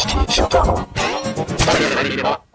シティシューター。